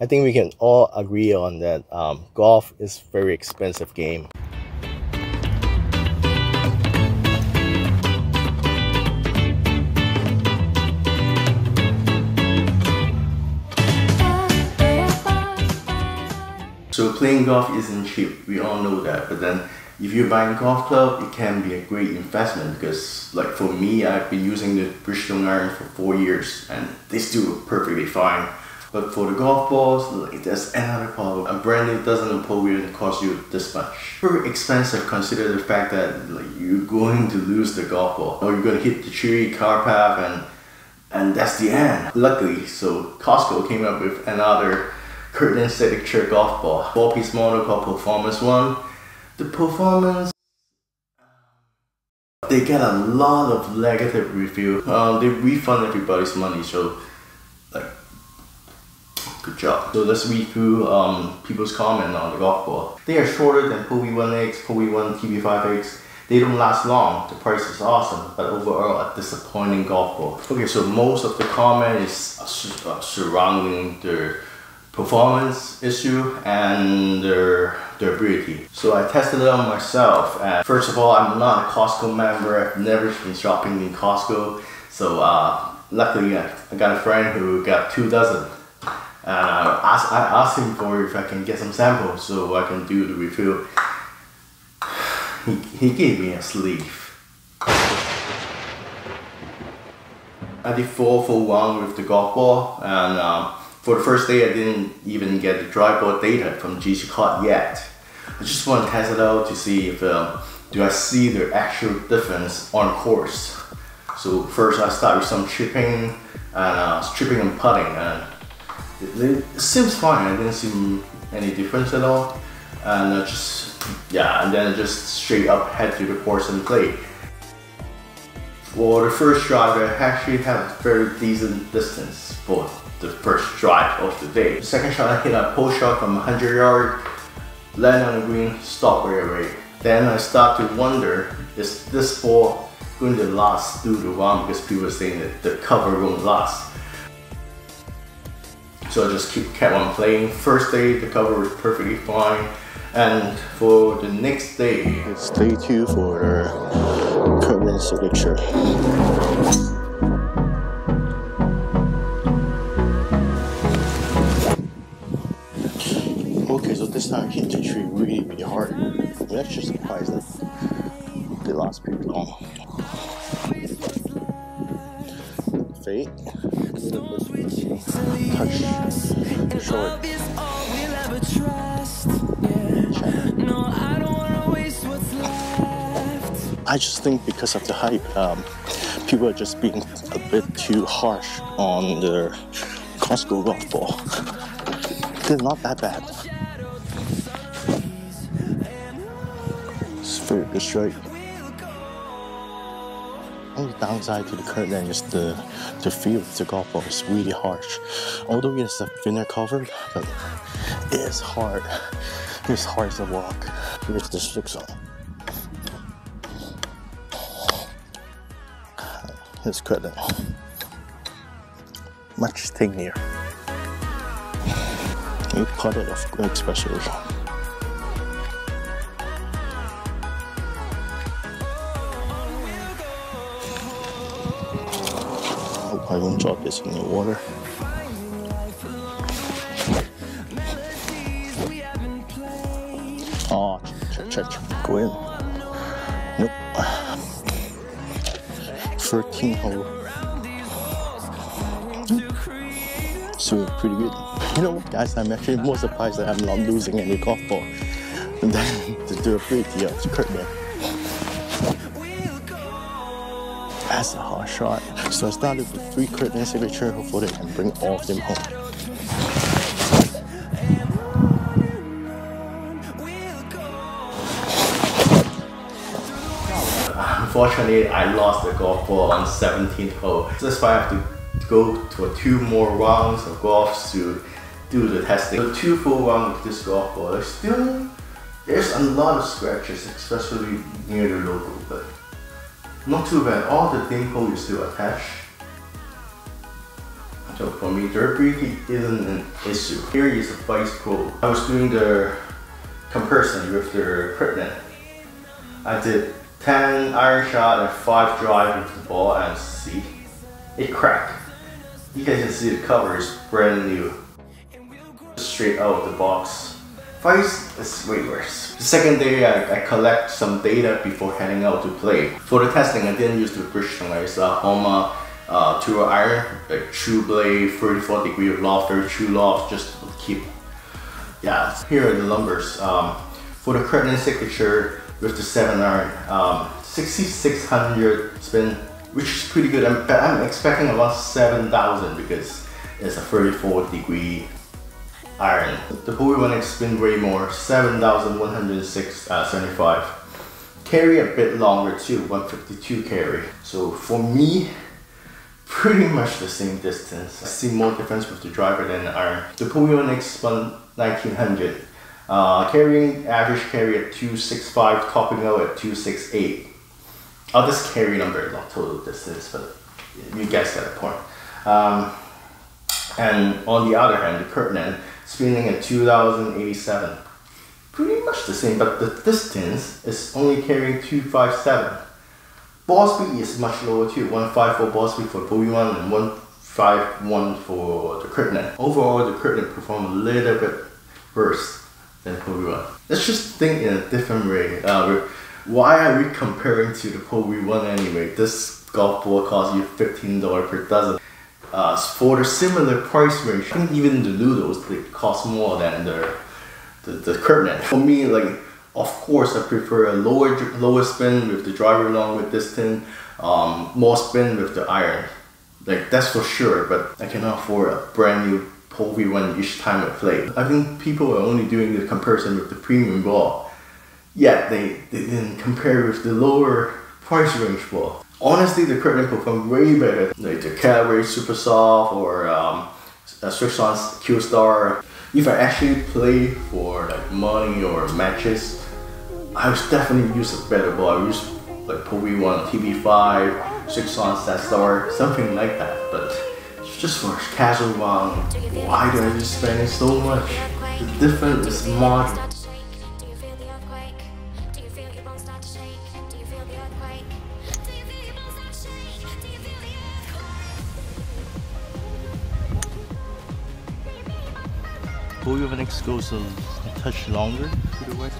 I think we can all agree on that um, golf is very expensive game. So playing golf isn't cheap, we all know that, but then if you're buying a golf club, it can be a great investment because like for me, I've been using the Bridgestone iron for four years and they still perfectly fine. But for the golf balls, like there's another problem. A brand new dozen of Napoleon cost you this much. Very expensive consider the fact that like you're going to lose the golf ball or you're going to hit the tree, car path and and that's the end. Luckily, so Costco came up with another Kirkland signature golf ball. Four piece model called Performance One the performance they get a lot of negative review. Um, they refund everybody's money, so good job. So let's read through um, people's comment on the golf ball. They are shorter than Pro V1X, Pro V1 TP5X. They don't last long. The price is awesome, but overall a disappointing golf ball. Okay, so most of the comment is uh, surrounding the performance issue and their durability. So I tested it on myself and first of all I'm not a Costco member, I've never been shopping in Costco so uh, luckily I got a friend who got two dozen I asked, I asked him for if I can get some samples so I can do the review. He, he gave me a sleeve. I did 4 for 1 with the golf ball and um, for the first day, I didn't even get the dry ball data from GC yet. I just want to test it out to see if um, do I see the actual difference on course. So first I start with some chipping and uh, stripping and putting and it, seems fine. I didn't see any difference at all. And I just, yeah, and then I just straight up head to the course and play. For the first drive, I actually had a very decent distance for the first drive of the day. Second shot, I hit a pull shot from 100 yard, land on the green, stop right away. Then I start to wonder, is this ball going to last through the round because people are saying that the cover won't last. So I just keep kept on playing. First day, the cover was perfectly fine. And for the next day, day two for the Kirkland signature. Okay, so this time I hit the tree really, really hard. I'm actually surprised that they last pretty long. Fate, I just think because of the hype, um, people are just being a bit too harsh on the Costco golf ball. They're not that bad. for the straight. Only downside to the Kirkland is the the feel of the golf ball is really harsh. Although it's a thinner cover, but it is hard. It's hard to walk. Here's the Srixon. It's Kirkland. Much thinner. You cut it especially. I won't drop this in the water. Ah, oh, check, check, check. Go in. Nope. 13 hole. So pretty good. You know what, guys? I'm actually more surprised that I'm not losing any golf ball than the durability of the Kirkland. That's a hard shot. So I started with three Kirkland signature. Hopefully I can bring all of them home. Unfortunately, I lost the golf ball on 17th hole. So that's why I have to go to two more rounds of golf to do the testing. The two full rounds of this golf ball, there's still there's a lot of scratches, especially near the logo, but not too bad. All the dimple is still attached. So for me, durability isn't an issue. Here is a bicycle. I was doing the comparison with the equipment. I did 10 iron shot and 5 drive with the ball and see, it cracked. You guys can see the cover is brand new. Straight out of the box. Vice is way worse. The second day I, I collect some data before heading out to play. For the testing I didn't use the Bridgestone, it's a Honma uh, tour iron, a true blade, 34 degree of loft, very true loft, just keep, yeah, here are the numbers. Um, for the Kirkland signature with the 7 iron, um, 6600 spin, which is pretty good, I'm, I'm expecting about 7000 because it's a 34 degree iron. The Pro V1 is spin way more, 7106 uh, 75 carry a bit longer too, 152 carry. So for me, pretty much the same distance. I see more difference with the driver than the iron. The Pro V1X spun 1900. Uh, carrying average carry at 265, topping out at 268. I'll just carry number, not total distance, but you guys get the point. Um, and on the other hand, the Kirkland spinning at 2087. Pretty much the same, but the distance is only carrying 257. Ball speed is much lower too, 154 ball speed for Pro V1 and 151 for the Kirkland. Overall, the Kirkland performed a little bit worse than Pro V1. Let's just think in a different way. Uh, why are we comparing to the Pro V1 anyway? This golf ball costs you $15 per dozen. Uh, for the similar price range, I think even the noodles they cost more than the the, the Kirkland. For me, like of course, I prefer a lower lower spin with the driver longer distance, um, more spin with the iron. Like that's for sure, but I cannot afford a brand new Pro V1 each time I play. I think people are only doing the comparison with the premium ball. Yet they, they didn't compare with the lower price range ball. Honestly, the Kirkland performed way better. Like the Callaway Super Soft or um, Srixon Q Star. If I actually play for like money or matches, I was definitely use a better ball. I use like Pro V1, TP5, Srixon Star, something like that. But just for casual one, why do I just spending so much? The difference is marginal. Pro V1 goes a, a touch longer to the west.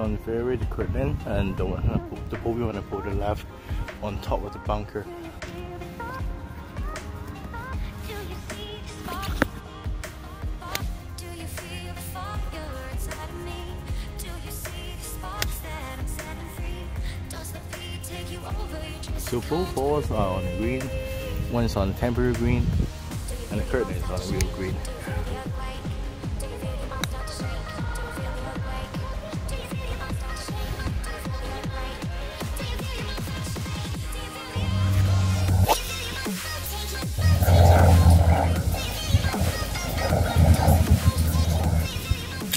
On the the Kirkland, and the one the Pro V1 I put the left on top of the bunker. So both balls are on green, one is on temporary green, and the curtain is on real green.